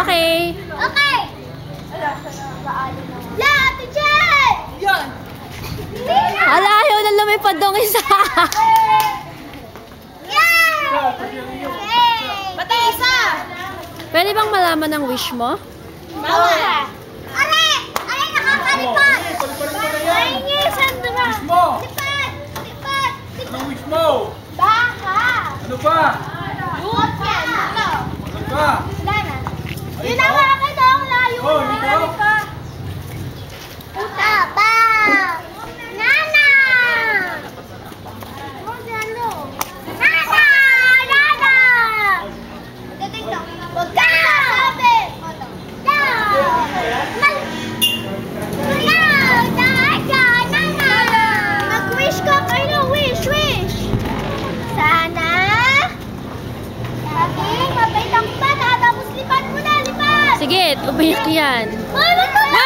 Okay. Okay. La, Ate Jen! Yan! Ala, ayaw na lumipad dong isa. Pati isa! Pwede bang malaman ang wish mo? Bawal. Are! Are, nakakalipad! Ay, niya, Sandra! Wish mo! Lipad! Lipad! Anong wish mo? Baka! Ano ba? Ano? Ano ba? Wala na. Sige, umiyak yan. Mama,